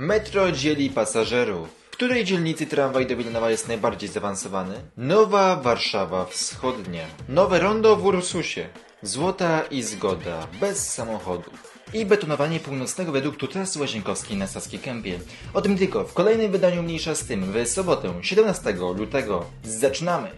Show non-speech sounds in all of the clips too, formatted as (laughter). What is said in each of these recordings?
Metro dzieli pasażerów. W której dzielnicy tramwaj do Wilanowa jest najbardziej zaawansowany? Nowa Warszawa Wschodnia. Nowe rondo w Ursusie. Złota i zgoda. Bez samochodów. I betonowanie północnego wiaduktu trasy Łazienkowskiej na Saskiej Kępie. O tym tylko w kolejnym wydaniu Mniejsza z tym w sobotę 17 lutego. Zaczynamy!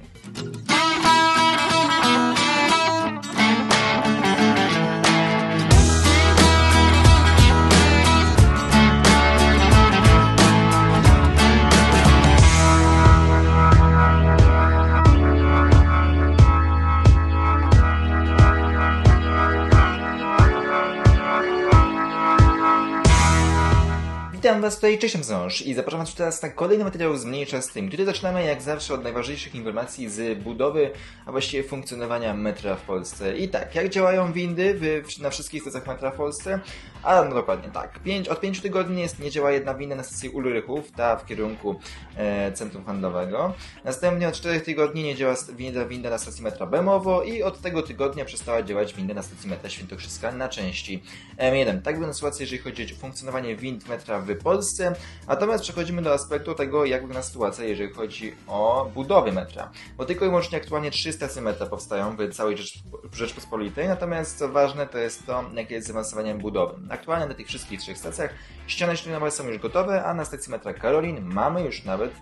Witam Was tutaj, cześć Mząż i zapraszam Was teraz na kolejny materiał z Mniejsza z tym. Tutaj zaczynamy jak zawsze od najważniejszych informacji z budowy, a właściwie funkcjonowania metra w Polsce. I tak, jak działają windy w, na wszystkich stacjach metra w Polsce? A no dokładnie tak. Pięć, od pięciu tygodni jest, nie działa jedna winda na stacji Ulrychów, ta w kierunku e, centrum handlowego. Następnie od czterech tygodni nie działa winda, winda na stacji metra Bemowo i od tego tygodnia przestała działać winda na stacji metra Świętokrzyska na części M1. Tak wygląda sytuacja, jeżeli chodzi o funkcjonowanie wind metra w Polsce. Natomiast przechodzimy do aspektu tego, jak wygląda sytuacja, jeżeli chodzi o budowę metra. Bo tylko i wyłącznie aktualnie trzy stacje metra powstają w całej Rzecz Rzeczpospolitej. Natomiast co ważne, to jest to, jakie jest zaawansowanie budowy. Aktualnie na tych wszystkich trzech stacjach ściany ślinowe są już gotowe, a na stacji metra Karolin mamy już nawet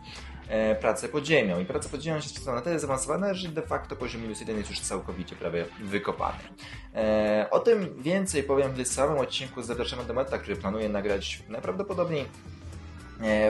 e, pracę pod ziemią. I praca pod ziemią jest na tyle zaawansowana, że de facto poziom minus 1 jest już całkowicie prawie wykopany. E, o tym więcej powiem w samym odcinku Zapraszamy do Metra, który planuję nagrać najprawdopodobniej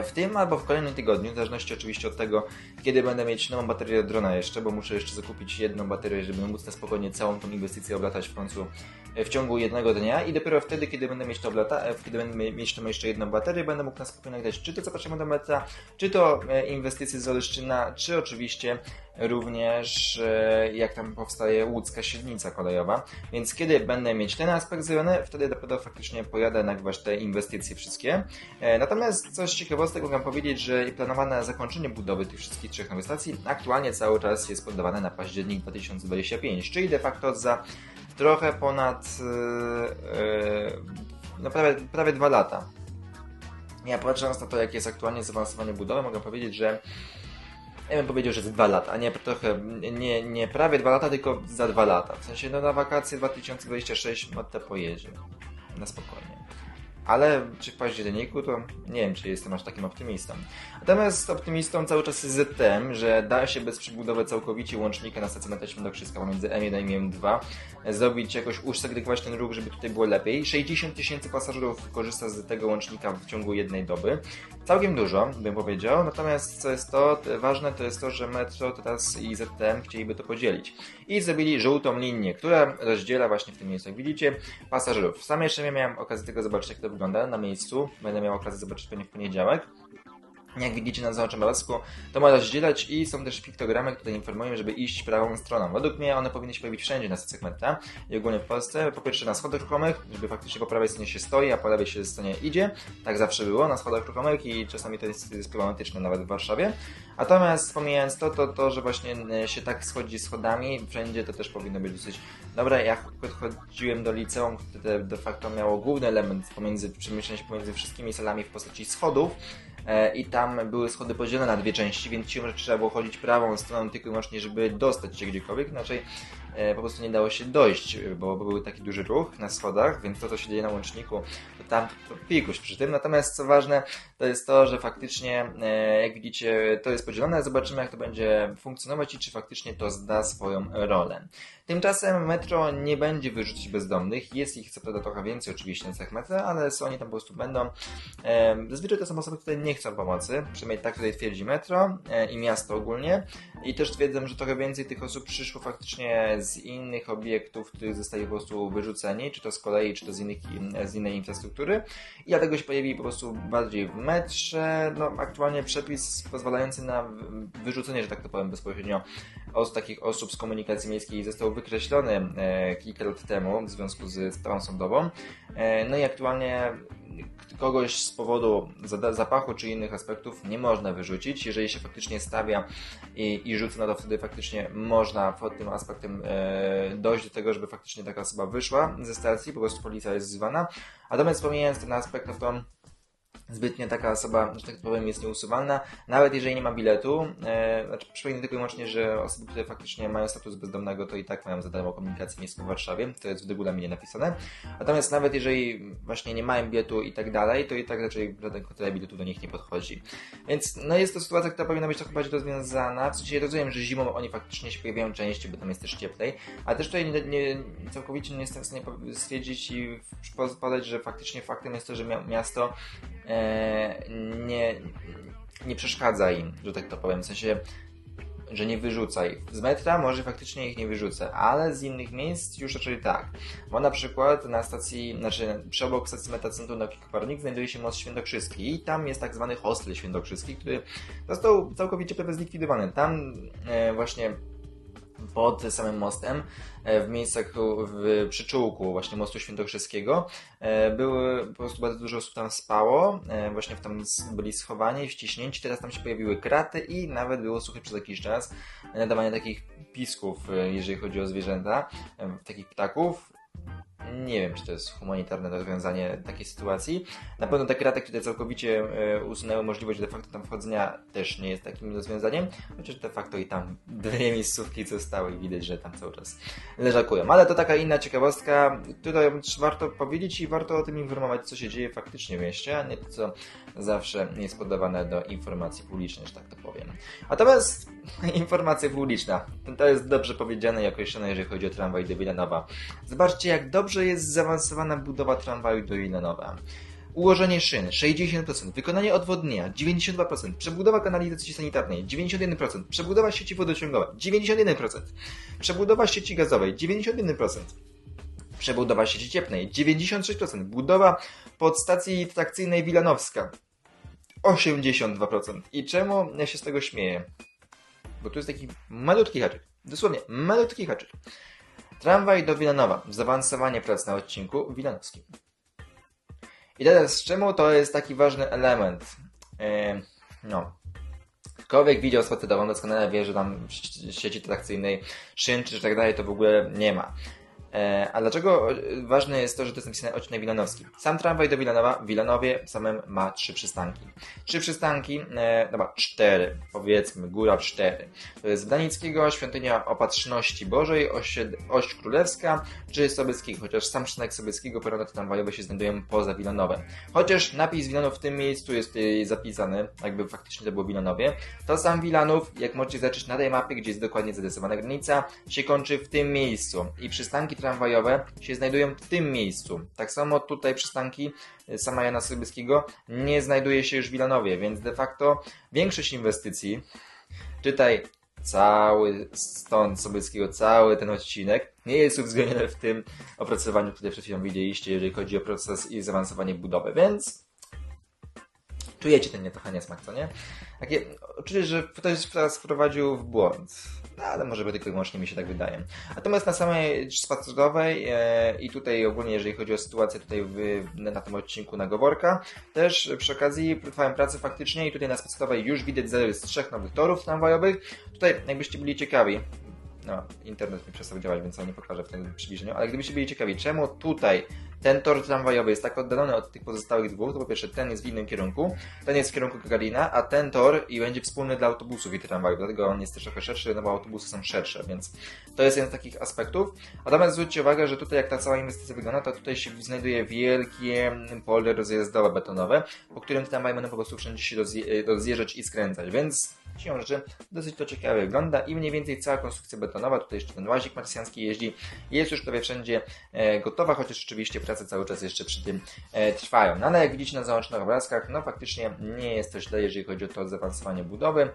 w tym albo w kolejnym tygodniu, w zależności oczywiście od tego, kiedy będę mieć nową baterię drona jeszcze, bo muszę jeszcze zakupić jedną baterię, żeby móc na spokojnie całą tą inwestycję oblatać w końcu w ciągu jednego dnia. I dopiero wtedy, kiedy będę mieć to oblata, e, kiedy będę mieć tam jeszcze jedną baterię, będę mógł na spokojnie nagrać czy to zapraszamy do metra, czy to inwestycje z Oleszczyna, czy oczywiście również e, jak tam powstaje łódzka średnica kolejowa. Więc kiedy będę mieć ten aspekt zrobiony, wtedy dopiero faktycznie pojadę nagrywać te inwestycje wszystkie. E, natomiast coś ciekawostek mogę powiedzieć, że planowane zakończenie budowy tych wszystkich trzech nowych stacji aktualnie cały czas jest podawane na październik 2025, czyli de facto za trochę ponad no prawie, prawie dwa lata. Ja patrząc na to, jak jest aktualnie zaawansowanie budowy, mogę powiedzieć, że ja bym powiedział, że za dwa lata, a nie trochę, nie, nie prawie dwa lata, tylko za dwa lata. W sensie, no na wakacje 2026 Matta pojedzie. Na spokojnie. Ale czy w październiku, to nie wiem, czy jestem aż takim optymistą. Natomiast optymistą cały czas jest ZTM, że da się bez przebudowy całkowicie łącznika na stacji metryczną do Krzyska pomiędzy M1 i M2 zrobić jakoś usegregować ten ruch, żeby tutaj było lepiej. 60 tysięcy pasażerów korzysta z tego łącznika w ciągu jednej doby. Całkiem dużo, bym powiedział. Natomiast co jest to ważne, to jest to, że Metro teraz i ZTM chcieliby to podzielić. I zrobili żółtą linię, która rozdziela właśnie w tym miejscu, jak widzicie, pasażerów. Sam jeszcze nie miałem okazji tego zobaczyć, jak to wygląda na miejscu. Będę miał okazję zobaczyć pewnie w poniedziałek. Jak widzicie na załącznym obrazku, to ma rozdzielać i są też piktogramy, które informują, żeby iść prawą stroną. Według mnie one powinny się pojawić wszędzie na stacjach metra i ogólnie w Polsce. Po pierwsze na schodach ruchomych, żeby faktycznie po prawej stronie się stoi, a po lewej się stronie idzie. Tak zawsze było na schodach ruchomych i czasami to jest, jest problematyczne nawet w Warszawie. Natomiast pomijając to, to to, że właśnie się tak schodzi schodami, wszędzie to też powinno być dosyć dobre. Ja chodziłem do liceum, które de facto miało główny element pomiędzy, przemieszczania się pomiędzy wszystkimi salami w postaci schodów E, i tam były schody podzielone na dwie części, więc siłą rzeczy trzeba było chodzić prawą stroną tylko i wyłącznie, żeby dostać się gdziekolwiek, inaczej e, po prostu nie dało się dojść, bo, był taki duży ruch na schodach, więc to, co się dzieje na łączniku, to tam to pikuś przy tym. Natomiast co ważne, to jest to, że faktycznie, e, jak widzicie, to jest podzielone. Zobaczymy, jak to będzie funkcjonować i czy faktycznie to zda swoją rolę. Tymczasem metro nie będzie wyrzucić bezdomnych. Jest ich co prawda trochę więcej oczywiście na cech metra, ale oni tam po prostu będą. Zazwyczaj to są osoby, które nie chcą pomocy, przynajmniej tak tutaj twierdzi metro e, i miasto ogólnie. I też twierdzę, że trochę więcej tych osób przyszło faktycznie z innych obiektów, których zostali po prostu wyrzuceni, czy to z kolei, czy to z, innych, z innej infrastruktury. I dlatego się pojawili po prostu bardziej w metrze. No, aktualnie przepis pozwalający na wyrzucenie, że tak to powiem bezpośrednio, od takich osób z komunikacji miejskiej został wykreślony e, kilka lat temu w związku z sprawą sądową. E, no i aktualnie kogoś z powodu zapachu czy innych aspektów nie można wyrzucić. Jeżeli się faktycznie stawia i, i rzuca, no to wtedy faktycznie można pod tym aspektem e, dojść do tego, żeby faktycznie taka osoba wyszła ze stacji, po prostu policja jest zwana. Natomiast pomijając ten aspekt, no to zbytnio taka osoba, że tak powiem, jest nieusuwalna, nawet jeżeli nie ma biletu. E, znaczy, przypomnę tylko i wyłącznie, że osoby, które faktycznie mają status bezdomnego, to i tak mają za darmo komunikację miejską w Warszawie, to jest w regulaminie napisane. Natomiast nawet jeżeli właśnie nie mają biletu i tak dalej, to i tak raczej żaden kontroler biletu do nich nie podchodzi. Więc no jest to sytuacja, która powinna być trochę bardziej rozwiązana. W sensie rozumiem, że zimą oni faktycznie się pojawiają częściej, bo tam jest też cieplej, a też tutaj nie, nie, całkowicie nie jestem w stanie stwierdzić i podać, że faktycznie faktem jest to, że miasto nie, nie przeszkadza im, że tak to powiem. W sensie że nie wyrzucaj. Z metra może faktycznie ich nie wyrzucę, ale z innych miejsc już raczej tak. Bo na przykład na stacji, znaczy przy obok stacji metra Centrum Nauki Kopernik znajduje się most Świętokrzyski i tam jest tak zwany hostel świętokrzyski, który został całkowicie prawie zlikwidowany. Tam e, właśnie pod samym mostem, e, w miejscach w przyczółku właśnie mostu świętokrzyskiego, e, były po prostu bardzo dużo osób tam spało, e, właśnie tam byli schowani, wciśnięci, teraz tam się pojawiły kraty i nawet było słuchać przez jakiś czas nadawanie takich pisków, jeżeli chodzi o zwierzęta, takich ptaków, nie wiem, czy to jest humanitarne rozwiązanie takiej sytuacji. Na pewno te kraty, które całkowicie e, usunęły możliwość de facto tam wchodzenia, też nie jest takim rozwiązaniem, chociaż de facto i tam dwie miejscówki zostały i widać, że tam cały czas leżakują. Ale to taka inna ciekawostka, którą warto powiedzieć i warto o tym informować, co się dzieje faktycznie w mieście, a nie to, co zawsze jest podawane do informacji publicznej, że tak to powiem. Natomiast (laughs) informacja publiczna, to jest dobrze powiedziane i określone, jeżeli chodzi o tramwaj do Wilanowa. Zobaczcie, jak dobrze jest zaawansowana budowa tramwaju do Wilanowa. Ułożenie szyn 60%, wykonanie odwodnienia 92%, przebudowa kanalizacji sanitarnej 91%, przebudowa sieci wodociągowej 91%, przebudowa sieci gazowej 91%, przebudowa sieci cieplnej 96%, budowa podstacji trakcyjnej Wilanowska 82%. I czemu ja się z tego śmieję? Bo tu jest taki malutki haczyk. Dosłownie malutki haczyk. Tramwaj do Wilanowa. Zaawansowanie prac na odcinku wilanowskim. I teraz czemu to jest taki ważny element? Yy, no. Ktokolwiek widział spacerową doskonale wie, że tam sieci trakcyjnej szyn czy tak dalej to w ogóle nie ma. E, a dlaczego ważne jest to, że to jest napisane odcinek Wilanowski? Sam tramwaj do Wilanowa w Wilanowie samym ma trzy przystanki. Trzy przystanki, e, dobra, cztery, powiedzmy, góra cztery. To jest Świątynia Opatrzności Bożej, Oś, Oś Królewska czy Sobieskiego, chociaż sam przystanek Sobieskiego perony tramwajowe się znajdują poza Wilanowem. Chociaż napis Wilanów w tym miejscu jest y, zapisany, jakby faktycznie to było Wilanowie, to sam Wilanów, jak możecie zobaczyć na tej mapie, gdzie jest dokładnie zarysowana granica, się kończy w tym miejscu i przystanki tramwajowe się znajdują w tym miejscu. Tak samo tutaj przystanki y, sama Jana Sobieskiego nie znajduje się już w Wilanowie, więc de facto większość inwestycji, czytaj cały stąd Sobieskiego, cały ten odcinek nie jest uwzględniony w tym opracowaniu, które przed chwilą widzieliście, jeżeli chodzi o proces i zaawansowanie budowy, więc czujecie ten nie trochę niesmak, co nie? Takie, że ktoś teraz wprowadził w błąd. No, ale może by tylko i wyłącznie mi się tak wydaje. Natomiast na samej spacerowej e, i tutaj ogólnie, jeżeli chodzi o sytuację tutaj w, na tym odcinku na Goworka, też przy okazji trwają prace faktycznie i tutaj na spacerowej już widać zarys trzech nowych torów tramwajowych. Tutaj, jakbyście byli ciekawi, no, internet mi przestał działać, więc ja nie pokażę w tym przybliżeniu, ale gdybyście byli ciekawi, czemu tutaj ten tor tramwajowy jest tak oddalony od tych pozostałych dwóch, to po pierwsze ten jest w innym kierunku, ten jest w kierunku Gagarina, a ten tor i będzie wspólny dla autobusów i tramwajów, dlatego on jest też trochę szerszy, no bo autobusy są szersze, więc to jest jeden z takich aspektów. Natomiast zwróćcie uwagę, że tutaj jak ta cała inwestycja wygląda, to tutaj się znajduje wielkie pole rozjazdowe betonowe, po którym tramwaj będą po prostu wszędzie się rozjeżdżać i skręcać, więc siłą rzeczy dosyć to ciekawie wygląda i mniej więcej cała konstrukcja betonowa, tutaj jeszcze ten łazik marsjański jeździ, jest już prawie wszędzie e, gotowa, chociaż oczywiście prace cały czas jeszcze przy tym e, trwają. No ale jak widzicie na załączonych obrazkach, no faktycznie nie jest to źle, jeżeli chodzi o to zaawansowanie budowy.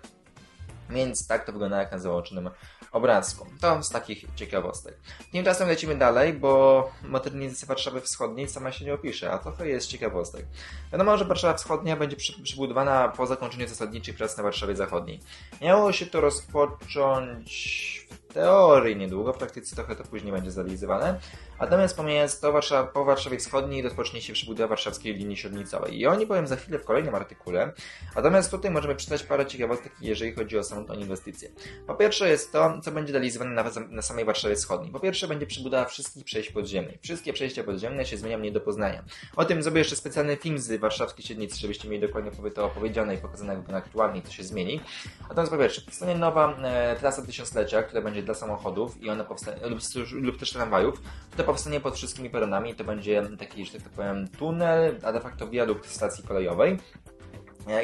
Więc tak to wygląda jak na załączonym obrazku. To z takich ciekawostek. Tymczasem lecimy dalej, bo modernizacja Warszawy Wschodniej sama się nie opisze, a trochę jest ciekawostek. Wiadomo, że Warszawa Wschodnia będzie przybudowana po zakończeniu zasadniczych prac na Warszawie Zachodniej. Miało się to rozpocząć w teorii niedługo, w praktyce trochę to później będzie zrealizowane, Natomiast pomijając to, Warszawa, po Warszawie Wschodniej rozpocznie się przebudowa warszawskiej linii średnicowej. I oni powiem za chwilę w kolejnym artykule. Natomiast tutaj możemy przeczytać parę ciekawostek, jeżeli chodzi o samą tą inwestycję. Po pierwsze jest to, co będzie realizowane na, na samej Warszawie Wschodniej. Po pierwsze będzie przebudowa wszystkich przejść podziemnych. Wszystkie przejścia podziemne się zmienią nie do poznania. O tym zrobię jeszcze specjalny film z warszawskiej średnicy, żebyście mieli dokładnie to opowiedziane i pokazane jakby aktualnie to się zmieni. Natomiast po pierwsze, powstanie nowa e, trasa tysiąclecia, która będzie dla samochodów i ona powstanie, lub, lub też tramwajów. To powstanie pod wszystkimi peronami. To będzie taki, że tak powiem, tunel, a de facto wiadukt stacji kolejowej.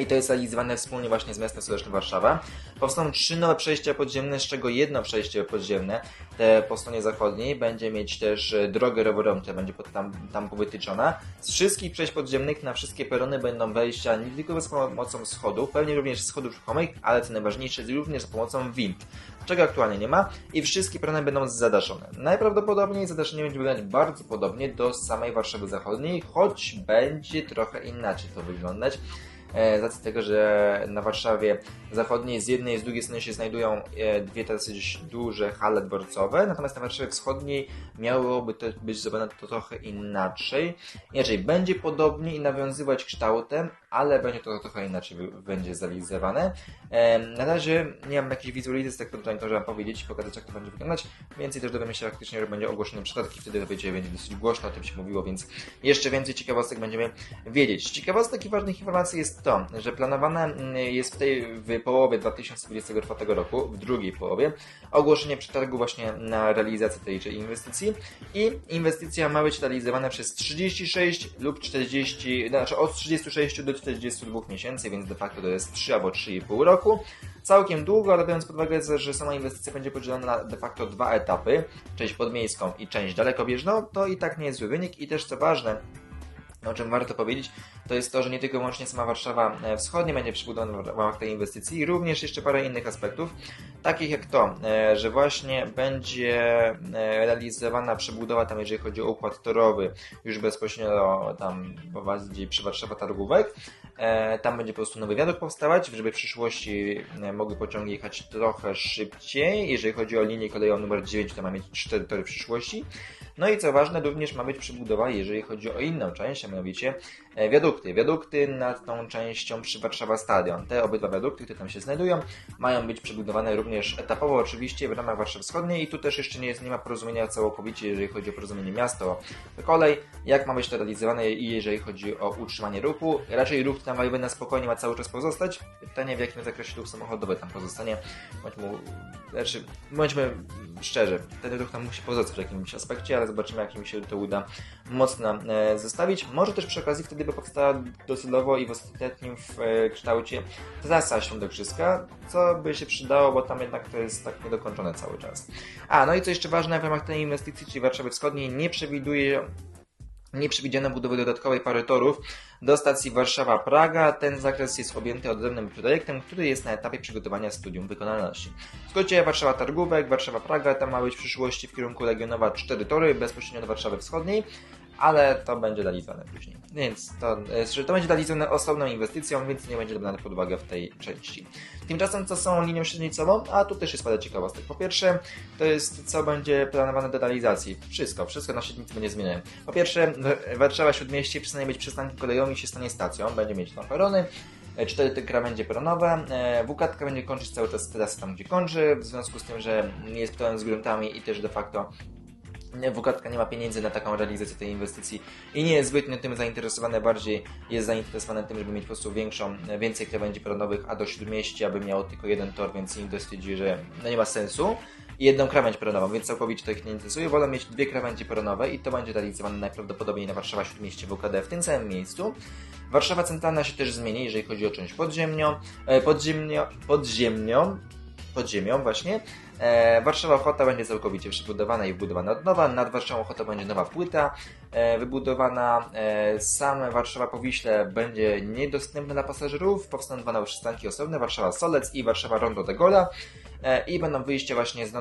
I to jest realizowane wspólnie właśnie z miastem stołecznym Warszawa. Powstaną trzy nowe przejścia podziemne, z czego jedno przejście podziemne, te po stronie zachodniej, będzie mieć też e, drogę rowerową, która będzie tam, tam powytyczona. Z wszystkich przejść podziemnych na wszystkie perony będą wejścia nie tylko z pomocą schodów, pewnie również schodów ruchomych, ale co najważniejsze, również za pomocą wind czego aktualnie nie ma i wszystkie perony będą zadaszone. Najprawdopodobniej zadaszenie będzie wyglądać bardzo podobnie do samej Warszawy Zachodniej, choć będzie trochę inaczej to wyglądać. E, z racji tego, że na Warszawie Zachodniej z jednej i z drugiej strony się znajdują e, dwie dosyć duże hale dworcowe, natomiast na Warszawie Wschodniej miałoby to być zrobione to trochę inaczej. Inaczej, będzie podobnie i nawiązywać kształtem, ale będzie to trochę inaczej będzie zrealizowane. Na razie nie mam jakiejś wizualizacji, tak to, że mam powiedzieć pokazać, jak to będzie wyglądać. Więcej też dowiemy się faktycznie, że będzie ogłoszony przetarg i wtedy dowiecie, będzie dosyć głośno o tym się mówiło, więc jeszcze więcej ciekawostek będziemy wiedzieć. Ciekawostek i ważnych informacji jest to, że planowane mm, jest w tej w połowie 2024 roku, w drugiej połowie, ogłoszenie przetargu właśnie na realizację tejże inwestycji i inwestycja ma być realizowana przez 36 lub 40, znaczy od 36 do 42 miesięcy, więc de facto to jest 3 albo 3,5 roku. Całkiem długo, ale biorąc pod uwagę, że sama inwestycja będzie podzielona na de facto dwa etapy, część podmiejską i część dalekobieżną, to i tak nie jest zły wynik i też co ważne, o czym warto powiedzieć, to jest to, że nie tylko wyłącznie sama Warszawa e, Wschodnia będzie przebudowana w ramach tej inwestycji, również jeszcze parę innych aspektów, takich jak to, e, że właśnie będzie e, realizowana przebudowa tam, jeżeli chodzi o układ torowy, już bezpośrednio tam bardziej przy Warszawa Targówek. Tam będzie po prostu nowy wiadukt powstawać, żeby w przyszłości mogły pociągi jechać trochę szybciej. Jeżeli chodzi o linię kolejową numer 9, to ma mieć 4 tory w przyszłości. No i co ważne, również ma być przebudowa, jeżeli chodzi o inną część, a mianowicie wiadukty. Wiadukty nad tą częścią przy Warszawa Stadion. Te obydwa wiadukty, które tam się znajdują, mają być przebudowane również etapowo oczywiście w ramach Warszawy Wschodniej i tu też jeszcze nie, jest, nie ma porozumienia całkowicie, jeżeli chodzi o porozumienie miasto kolej, jak ma być to realizowane i jeżeli chodzi o utrzymanie ruchu. Raczej ruch tramwajowy na spokojnie ma cały czas pozostać. Pytanie w jakim zakresie ruch samochodowy tam pozostanie. Bądźmy, znaczy, bądźmy szczerzy, ten ruch tam musi pozostać w jakimś aspekcie, ale zobaczymy, jak mi się to uda mocno e, zostawić. Może też przy okazji wtedy by powstała docelowo i w ostatnim w e, kształcie trasa Świątokrzyska, co by się przydało, bo tam jednak to jest tak niedokończone cały czas. A, no i co jeszcze ważne, w ramach tej inwestycji, czyli Warszawy Wschodniej, nie przewiduje nie przewidziano budowy dodatkowej pary torów do stacji Warszawa-Praga. Ten zakres jest objęty odrębnym projektem, który jest na etapie przygotowania studium wykonalności. W skrócie Warszawa-Targówek, Warszawa-Praga, tam ma być w przyszłości w kierunku Legionowa 4 tory bezpośrednio do Warszawy Wschodniej ale to będzie realizowane później. Więc to, że to będzie realizowane osobną inwestycją, więc nie będzie brane pod uwagę w tej części. Tymczasem co są linią średnicową? A tu też jest parę ciekawostek. Po pierwsze, to jest co będzie planowane do realizacji. Wszystko, wszystko na średnicy będzie zmienione. Po pierwsze, Warszawa Śródmieście przestanie być przystankiem kolejowym i się stanie stacją. Będzie mieć tam perony, e, cztery krawędzie peronowe. E, WKT będzie kończyć cały czas teraz tam, gdzie kończy, w związku z tym, że nie jest problem z gruntami i też de facto Wukatka nie ma pieniędzy na taką realizację tej inwestycji i nie jest zbytnio tym zainteresowane, bardziej jest zainteresowane tym, żeby mieć po prostu większą, więcej krawędzi peronowych, a do Śródmieścia aby miało tylko jeden tor, więc im stwierdzi, że no nie ma sensu i jedną krawędź peronową, więc całkowicie to ich nie interesuje. Wolą mieć dwie krawędzie peronowe i to będzie realizowane najprawdopodobniej na Warszawa Śródmieście WKD w tym samym miejscu. Warszawa Centralna się też zmieni, jeżeli chodzi o część podziemnią, e, podziemnio, podziemnią, podziemią właśnie, E, Warszawa Ochota będzie całkowicie przebudowana i wbudowana od nowa. Nad Warszawą Ochota będzie nowa płyta e, wybudowana. E, same Warszawa Powiśle będzie niedostępne dla pasażerów. Powstaną dwa nowe przystanki osobne, Warszawa Solec i Warszawa Rondo de Gola. I będą wyjście właśnie z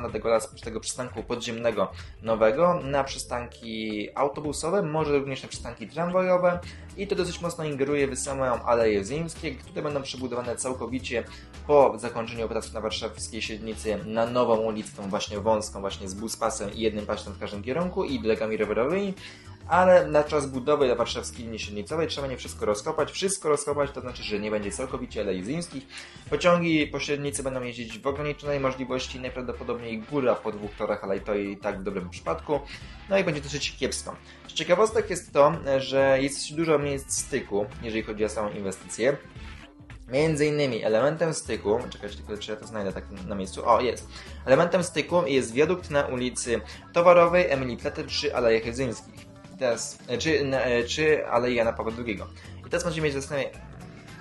tego przystanku podziemnego nowego na przystanki autobusowe, może również na przystanki tramwajowe. I to dosyć mocno ingeruje w samą Aleje Zimskie, które będą przebudowane całkowicie po zakończeniu prac na warszawskiej średnicy na nową ulicę, właśnie wąską, właśnie z buspasem i jednym pasem w każdym kierunku i drogami rowerowymi, ale na czas budowy warszawskiej linii średnicowej trzeba nie wszystko rozkopać. Wszystko rozkopać to znaczy, że nie będzie całkowicie alei. Pociągi pośrednicy będą jeździć w ograniczonej możliwości, najprawdopodobniej góra po dwóch torach, ale to i tak w dobrym przypadku. No i będzie dosyć kiepsko. Z ciekawostek jest to, że jest dużo miejsc styku, jeżeli chodzi o samą inwestycję. Między innymi elementem styku, czekajcie tylko, czy ja to znajdę tak na miejscu, o jest. Elementem styku jest wiadukt na ulicy Towarowej, Emilii Plater czy Alejach Jezymskich teraz, e, czy, e, czy Alei Jana Pawła II. I teraz możemy mieć zastanowienie,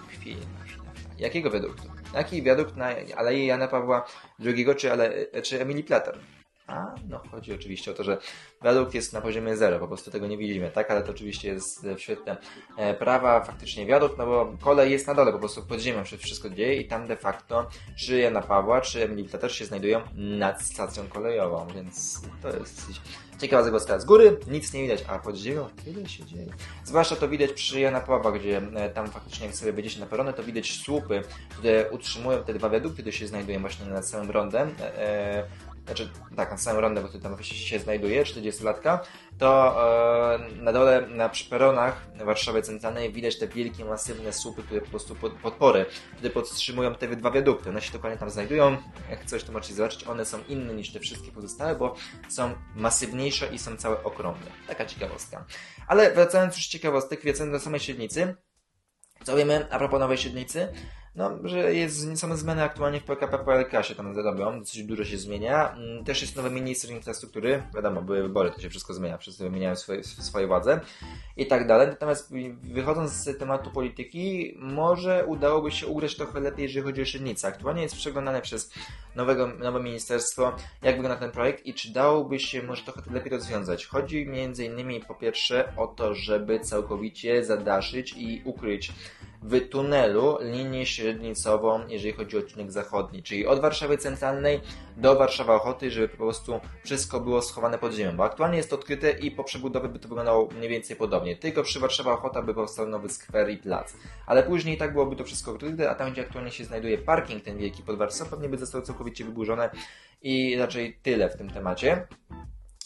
chwilę, jakiego wiaduktu? Jaki wiadukt na Alei Jana Pawła II czy, Ale, e, czy Emilii Plater? A, no chodzi oczywiście o to, że wiadukt jest na poziomie zero, po prostu tego nie widzimy, tak? Ale to oczywiście jest w świetle prawa faktycznie wiadukt, no bo kolej jest na dole, po prostu pod ziemią się wszystko dzieje i tam de facto czy Jana Pawła, czy Emilii Plater się znajdują nad stacją kolejową, więc to jest Ciekawa zagłoska z góry, nic nie widać, a pod ziemią tyle się dzieje. Zwłaszcza to widać przy Jana Pawła, gdzie e, tam faktycznie jak sobie wejdziecie na perony, to widać słupy, które utrzymują te dwa wiadukty, które się znajdują właśnie nad samym rondem. E, znaczy tak, na samym rondę, bo tu tam się znajduje, 40-latka, to e, na dole, na przyperonach Warszawy Centralnej widać te wielkie, masywne słupy, które po prostu pod, podpory, które podtrzymują te dwa wiadukty. One się dokładnie tam znajdują. Jak coś to możecie zobaczyć, one są inne niż te wszystkie pozostałe, bo są masywniejsze i są całe okrągłe. Taka ciekawostka. Ale wracając już z ciekawostek, wracając do samej średnicy, co wiemy a propos nowej średnicy? No, że jest, są zmiany aktualnie w PKP PLK się tam zrobią, dosyć dużo się zmienia. Mm, też jest nowy minister infrastruktury, wiadomo, były wybory, to się wszystko zmienia, wszyscy wymieniają swoje, swoje władze i tak dalej. Natomiast wychodząc z tematu polityki, może udałoby się ugrać trochę lepiej, jeżeli chodzi o średnicę. Aktualnie jest przeglądane przez nowego, nowe ministerstwo, jak wygląda ten projekt i czy dałoby się może trochę to lepiej rozwiązać. Chodzi między innymi po pierwsze o to, żeby całkowicie zadaszyć i ukryć w tunelu linię średnicową, jeżeli chodzi o odcinek zachodni, czyli od Warszawy Centralnej do Warszawy Ochoty, żeby po prostu wszystko było schowane pod ziemią, bo aktualnie jest to odkryte i po przebudowie by to wyglądało mniej więcej podobnie, tylko przy Warszawa Ochota by powstał nowy skwer i plac, ale później tak byłoby to wszystko odkryte, a tam gdzie aktualnie się znajduje parking ten wielki pod Warszawą, pewnie by został całkowicie wyburzone i raczej tyle w tym temacie.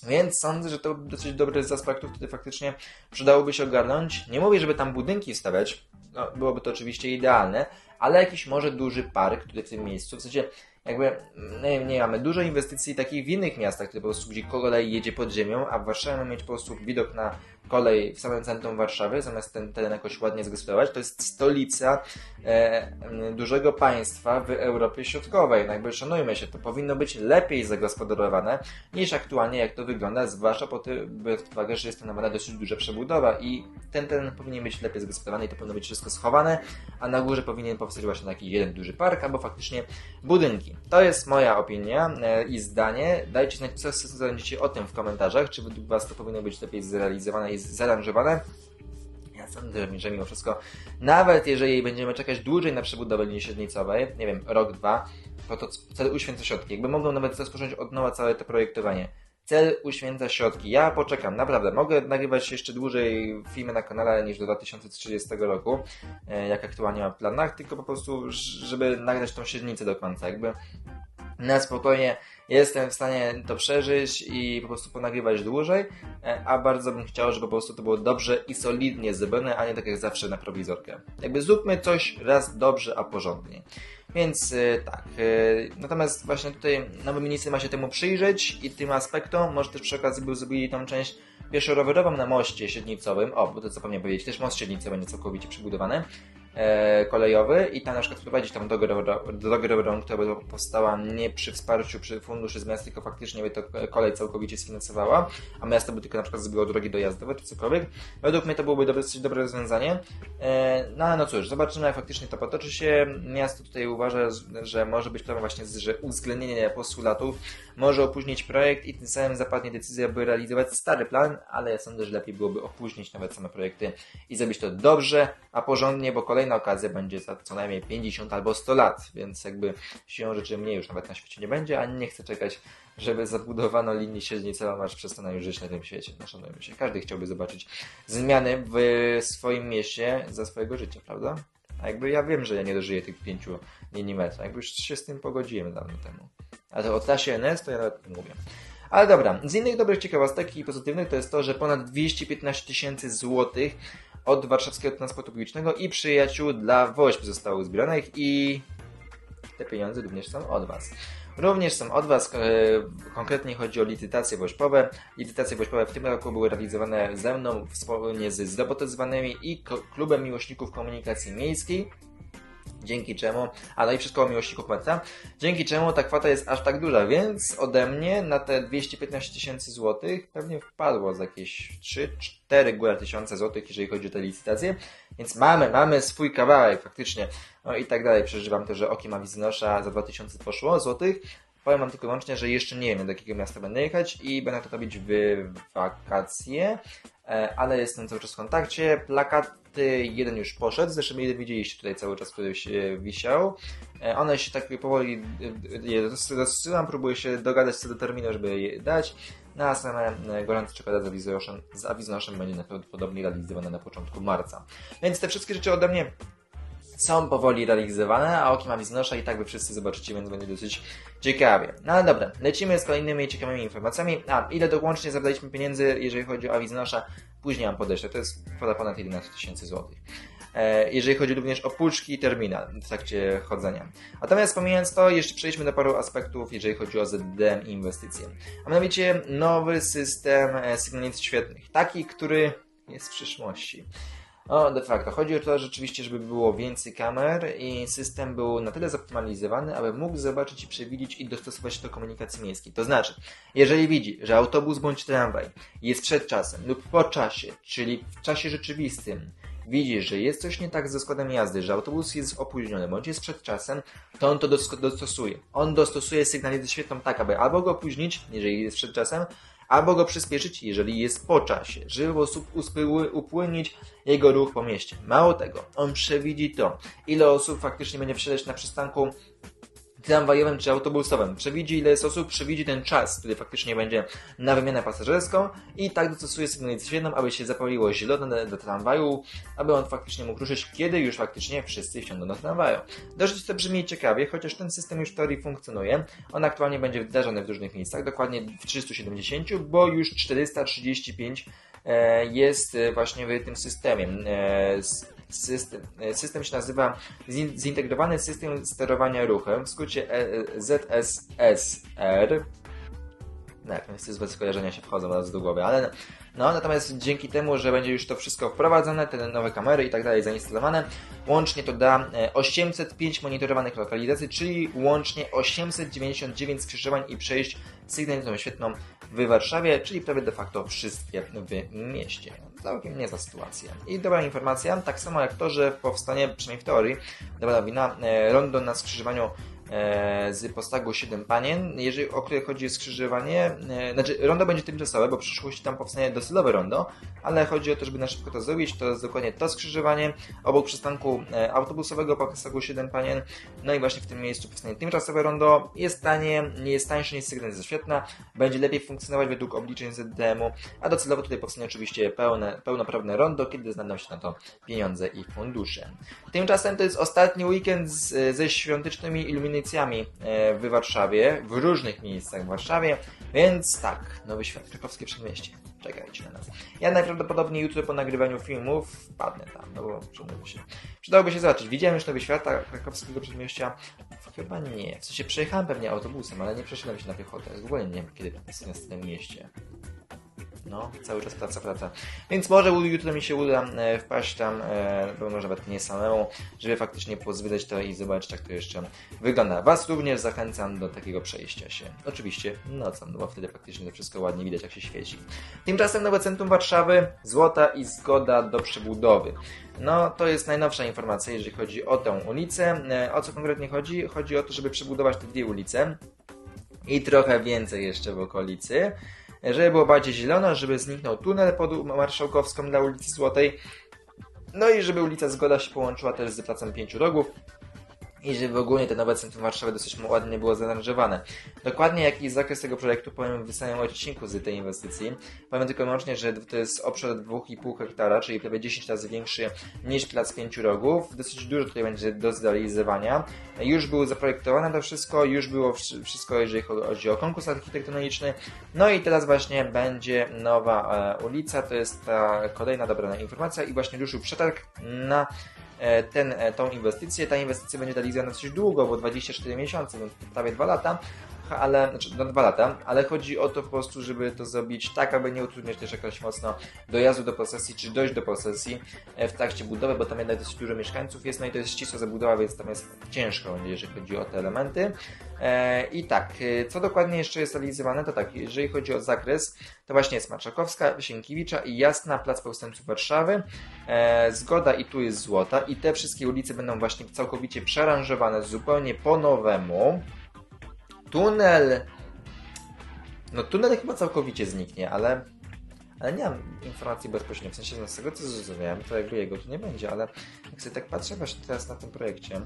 Więc sądzę, że to dosyć dobry z aspektów, który faktycznie przydałoby się ogarnąć. Nie mówię, żeby tam budynki wstawiać, no, byłoby to oczywiście idealne, ale jakiś może duży park, który w tym miejscu, w sensie jakby nie, nie mamy dużo inwestycji takich w innych miastach, które po prostu gdzie kolej jedzie pod ziemią, a w Warszawie mamy mieć po prostu widok na kolej w samym centrum Warszawy, zamiast ten teren jakoś ładnie zgospodarować. To jest stolica e, dużego państwa w Europie Środkowej. No jakby szanujmy się, to powinno być lepiej zagospodarowane niż aktualnie jak to wygląda, zwłaszcza po tym, biorąc uwagę, że jest to nawet dosyć duża przebudowa i ten teren powinien być lepiej zagospodarowany i to powinno być wszystko schowane, a na górze powinien powstać właśnie taki jeden duży park albo faktycznie budynki. To jest moja opinia e, i zdanie. Dajcie znać, co sądzicie o tym w komentarzach, czy według Was to powinno być lepiej zrealizowane jest zaaranżowane. Ja sądzę, że mimo wszystko, nawet jeżeli będziemy czekać dłużej na przebudowę linii średnicowej, nie wiem, rok, dwa, to to cel uświęca środki. Jakby mogą nawet rozpocząć od nowa całe to projektowanie. Cel uświęca środki. Ja poczekam, naprawdę. Mogę nagrywać jeszcze dłużej filmy na kanale niż do 2030 roku, e, jak aktualnie mam w planach, tylko po prostu, żeby nagrać tą średnicę do końca. Jakby na spokojnie jestem w stanie to przeżyć i po prostu ponagrywać dłużej, e, a bardzo bym chciał, żeby po prostu to było dobrze i solidnie zrobione, a nie tak jak zawsze na prowizorkę. Jakby zróbmy coś raz dobrze, a porządnie. Więc e, tak, e, natomiast właśnie tutaj nowy minister ma się temu przyjrzeć i tym aspektom, może też przy okazji by zrobili tą część pieszo-rowerową na moście średnicowym, o, bo to zapomniałem powiedzieć, też most średnicowy będzie całkowicie przebudowany, kolejowy i tam na przykład wprowadzić tam drogę, drogę rowerową, która by powstała nie przy wsparciu przy funduszy z miasta, tylko faktycznie by to kolej całkowicie sfinansowała, a miasto by tylko na przykład zrobiło drogi dojazdowe czy cokolwiek. Według mnie to byłoby dosyć dobre rozwiązanie. E, no no cóż, zobaczymy jak faktycznie to potoczy się. Miasto tutaj uważa, że może być problem właśnie, że uwzględnienie postulatów może opóźnić projekt i tym samym zapadnie decyzja, by realizować stary plan, ale ja sądzę, że lepiej byłoby opóźnić nawet same projekty i zrobić to dobrze, a porządnie, bo kolejna okazja będzie za co najmniej 50 albo 100 lat, więc jakby siłą rzeczy mniej już nawet na świecie nie będzie, a nie chcę czekać, żeby zabudowano linię średnicową, aż przestaną już żyć na tym świecie. No szanujmy się. Każdy chciałby zobaczyć zmiany w swoim mieście za swojego życia, prawda? A jakby ja wiem, że ja nie dożyję tych 5 linii metra. Jakby już się z tym pogodziłem dawno temu. A to o trasie NS to ja nawet nie mówię. Ale dobra, z innych dobrych ciekawostek i pozytywnych to jest to, że ponad 215 tysięcy złotych od warszawskiego transportu publicznego i przyjaciół dla WOŚP zostało uzbieranych i te pieniądze również są od Was. Również są od Was, e, konkretnie chodzi o licytacje woźpowe. Licytacje woźpowe w tym roku były realizowane ze mną wspólnie z zrobotyzowanymi i klubem miłośników komunikacji miejskiej dzięki czemu, a no i wszystko o miłośników metra, dzięki czemu ta kwota jest aż tak duża, więc ode mnie na te 215 tysięcy złotych pewnie wpadło z jakieś 3-4 góra tysiące złotych, jeżeli chodzi o te licytacje, więc mamy, mamy swój kawałek faktycznie, no i tak dalej, przeżywam to, że okiem ma wiznosza za 2000 poszło złotych, Powiem Wam tylko wyłącznie, że jeszcze nie wiem, do jakiego miasta będę jechać i będę to robić w wakacje, ale jestem cały czas w kontakcie. Plakaty, jeden już poszedł, zresztą jeden widzieliście tutaj cały czas, który się wisiał. E, one się tak powoli e, je rozsyłam, próbuję się dogadać co do terminu, żeby je dać. No a same gorące czekolada z awiznoszem będzie najprawdopodobniej realizowane na początku marca. Więc te wszystkie rzeczy ode mnie są powoli realizowane, a oki ma biznesza i tak wy wszyscy zobaczycie, więc będzie dosyć ciekawie. No ale dobra, lecimy z kolejnymi ciekawymi informacjami. A, ile dołącznie zabraliśmy pieniędzy, jeżeli chodzi o Awiznosza, później mam podejście, to jest kwota ponad 11 tysięcy złotych. E, jeżeli chodzi również o puszki i terminal w trakcie chodzenia. Natomiast pomijając to, jeszcze przejdźmy do paru aspektów, jeżeli chodzi o ZDM i inwestycje. A mianowicie nowy system e, sygnalizacji świetnych, taki, który jest w przyszłości. O, de facto. Chodzi o to rzeczywiście, żeby było więcej kamer i system był na tyle zoptymalizowany, aby mógł zobaczyć i przewidzieć i dostosować się do komunikacji miejskiej. To znaczy, jeżeli widzi, że autobus bądź tramwaj jest przed czasem lub po czasie, czyli w czasie rzeczywistym, widzi, że jest coś nie tak ze składem jazdy, że autobus jest opóźniony bądź jest przed czasem, to on to dostosuje. On dostosuje sygnalizację świetną tak, aby albo go opóźnić, jeżeli jest przed czasem, albo go przyspieszyć, jeżeli jest po czasie, żeby w sposób upłynnić jego ruch po mieście. Mało tego, on przewidzi to, ile osób faktycznie będzie wsiadać na przystanku tramwajowym czy autobusowym. Przewidzi ile jest osób, przewidzi ten czas, który faktycznie będzie na wymianę pasażerską i tak dostosuje sygnalizację świetną, aby się zapaliło zielone do tramwaju, aby on faktycznie mógł ruszyć, kiedy już faktycznie wszyscy wsiądą do tramwaju. Dość to brzmi ciekawie, chociaż ten system już w teorii funkcjonuje. On aktualnie będzie wdrażany w różnych miejscach, dokładnie w 370, bo już 435 e, jest właśnie w tym systemie. E, system. E, system się nazywa Zintegrowany System Sterowania Ruchem, w skrócie e, ZSSR. No, jak niestety skojarzenia się wchodzą raz do głowy, ale no, natomiast dzięki temu, że będzie już to wszystko wprowadzone, te nowe kamery i tak dalej zainstalowane, łącznie to da 805 e, monitorowanych lokalizacji, czyli łącznie 899 skrzyżowań i przejść sygnalizacją świetną w Warszawie, czyli prawie de facto wszystkie w mieście. Całkiem niezła sytuacja. I dobra informacja, tak samo jak to, że powstanie, przynajmniej w teorii, dobra nowina, e, rondo na skrzyżowaniu z postagu 7 panien. Jeżeli o które chodzi o skrzyżowanie, e, znaczy rondo będzie tymczasowe, bo w przyszłości tam powstanie docelowe rondo, ale chodzi o to, żeby na szybko to zrobić, to jest dokładnie to skrzyżowanie obok przystanku e, autobusowego po postagu 7 panien. No i właśnie w tym miejscu powstanie tymczasowe rondo. Jest tanie, nie jest tańsze niż sygnalizacja świetna, będzie lepiej funkcjonować według obliczeń ZDM-u, a docelowo tutaj powstanie oczywiście pełne, pełnoprawne rondo, kiedy znajdą się na to pieniądze i fundusze. Tymczasem to jest ostatni weekend z, ze świątecznymi iluminacjami edycjami e, w Warszawie, w różnych miejscach w Warszawie, więc tak, Nowy Świat, krakowskie przedmieście. Czekajcie na nas. Ja najprawdopodobniej jutro po nagrywaniu filmów wpadnę tam, no bo przydałoby się, przydałoby się zobaczyć. Widziałem już Nowy Świat, krakowskiego przedmieścia? Chyba nie. W sensie przejechałem pewnie autobusem, ale nie przeszedłem się na piechotę. W ogóle nie wiem, kiedy jest w tym mieście. No, cały czas praca, praca. Więc może jutro mi się uda e, wpaść tam, e, może nawet nie samemu, żeby faktycznie pozwiedzać to i zobaczyć, jak to jeszcze wygląda. Was również zachęcam do takiego przejścia się. Oczywiście nocą, no bo wtedy faktycznie to wszystko ładnie widać, jak się świeci. Tymczasem nowe centrum Warszawy, złota i zgoda do przebudowy. No, to jest najnowsza informacja, jeżeli chodzi o tę ulicę. E, o co konkretnie chodzi? Chodzi o to, żeby przebudować te dwie ulice i trochę więcej jeszcze w okolicy żeby było bardziej zielono, żeby zniknął tunel pod Marszałkowską dla ulicy Złotej, no i żeby ulica Zgoda się połączyła też z Placem Pięciu Rogów i żeby ogólnie te nowe centrum Warszawy dosyć ładnie było zaaranżowane. Dokładnie jaki zakres tego projektu powiem w samym odcinku z tej inwestycji. Powiem tylko wyłącznie, że to jest obszar 2,5 hektara, czyli prawie 10 razy większy niż plac pięciu rogów. Dosyć dużo tutaj będzie do zrealizowania. Już było zaprojektowane to wszystko, już było wszystko, jeżeli chodzi o konkurs architektoniczny. No i teraz właśnie będzie nowa e, ulica, to jest ta kolejna dobrana informacja i właśnie ruszył przetarg na ten, e, tą inwestycję. Ta inwestycja będzie realizowana dosyć długo, bo 24 miesiące, więc prawie 2 lata, ale, znaczy no 2 lata, ale chodzi o to po prostu, żeby to zrobić tak, aby nie utrudniać też jakoś mocno dojazdu do posesji, czy dojść do posesji e, w trakcie budowy, bo tam jednak dosyć dużo mieszkańców jest, no i to jest ścisła zabudowa, więc tam jest ciężko, jeżeli chodzi o te elementy. I tak, co dokładnie jeszcze jest realizowane, to tak, jeżeli chodzi o zakres, to właśnie jest Marszałkowska, Sienkiewicza i Jasna, Plac Powstańców Warszawy. E, zgoda i tu jest Złota i te wszystkie ulice będą właśnie całkowicie przeranżowane zupełnie po nowemu. Tunel... No tunel chyba całkowicie zniknie, ale ale nie mam informacji bezpośrednio, w sensie no, z tego co zrozumiałem, to jakby jego tu nie będzie, ale jak sobie tak patrzę właśnie teraz na tym projekcie,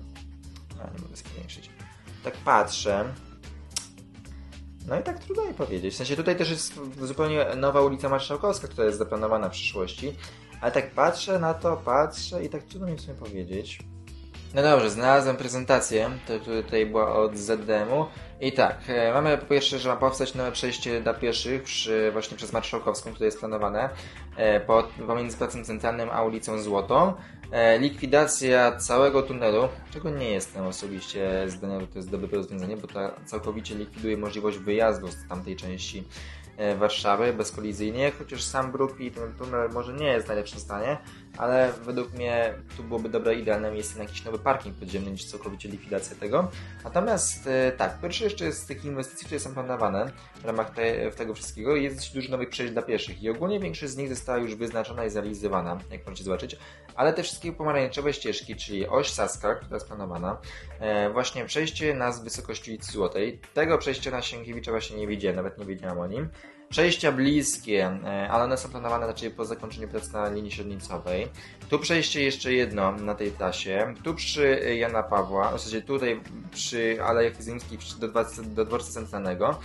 a nie mogę zmniejszyć, tak patrzę, no i tak trudno mi powiedzieć. W sensie tutaj też jest zupełnie nowa ulica Marszałkowska, która jest zaplanowana w przyszłości. Ale tak patrzę na to, patrzę i tak trudno mi w sumie powiedzieć. No dobrze, znalazłem prezentację, to tutaj była od ZDM-u. I tak, e, mamy po pierwsze, że ma powstać nowe przejście dla pieszych przy, właśnie przez Marszałkowską, które jest planowane e, pomiędzy Placem Centralnym a ulicą Złotą. E, likwidacja całego tunelu, czego nie jestem osobiście zdania, że to jest dobre rozwiązanie, bo to całkowicie likwiduje możliwość wyjazdu z tamtej części Warszawy bezkolizyjnie, chociaż sam bruk i ten tunel może nie jest w najlepszym stanie, ale według mnie tu byłoby dobre, idealne miejsce na jakiś nowy parking podziemny niż całkowicie likwidacja tego. Natomiast e, tak, pierwszy jeszcze jest z tych inwestycji, które są planowane w ramach te, tego wszystkiego jest dość dużo nowych przejść dla pieszych i ogólnie większość z nich została już wyznaczona i zrealizowana, jak możecie zobaczyć, ale te wszystkie pomarańczowe ścieżki, czyli oś Saska, która jest planowana, e, właśnie przejście na wysokości ulicy Złotej, tego przejścia na Sienkiewicza właśnie nie widziałem, nawet nie wiedziałem o nim. Przejścia bliskie, e, ale one są planowane raczej po zakończeniu prac na linii średnicowej. Tu przejście jeszcze jedno na tej trasie. Tu przy Jana Pawła, w zasadzie tutaj przy Alei Rzymskiej do, do dworca centralnego.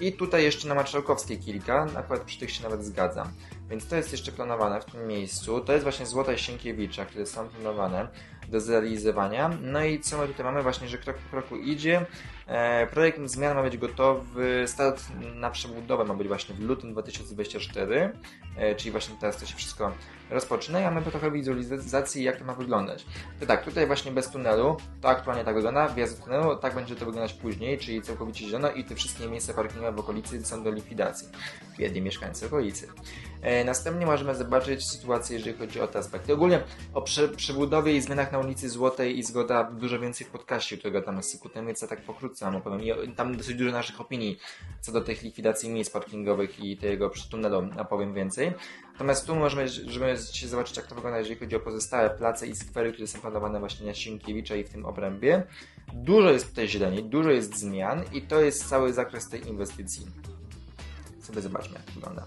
I tutaj jeszcze na Marszałkowskiej kilka, akurat przy tych się nawet zgadzam. Więc to jest jeszcze planowane w tym miejscu. To jest właśnie Złota Sienkiewicza, które są planowane do zrealizowania. No i co my tutaj mamy? Właśnie, że krok po kroku idzie. E, projekt zmian ma być gotowy, start na przebudowę ma być właśnie w lutym 2024, e, czyli właśnie teraz to się wszystko rozpoczyna i mamy trochę wizualizacji, jak to ma wyglądać. To tak, tutaj właśnie bez tunelu, to aktualnie tak wygląda, wjazd do tunelu, tak będzie to wyglądać później, czyli całkowicie zielono i te wszystkie miejsca parkingowe w okolicy są do likwidacji. Biedni mieszkańcy okolicy. E, następnie możemy zobaczyć sytuację, jeżeli chodzi o te aspekty. Ogólnie o prze, przebudowie i zmianach na ulicy Złotej i Zgoda dużo więcej w podcaście, którego tam jest sykutem, więc ja tak pokrótce wam opowiem. I tam dosyć dużo naszych opinii co do tych likwidacji miejsc parkingowych i tego tunelu opowiem więcej. Natomiast tu możemy, żeby się zobaczyć, jak to wygląda, jeżeli chodzi o pozostałe place i skwery, które są planowane właśnie na Sienkiewicza i w tym obrębie. Dużo jest tutaj zieleni, dużo jest zmian i to jest cały zakres tej inwestycji. Sobie zobaczmy, jak to wygląda.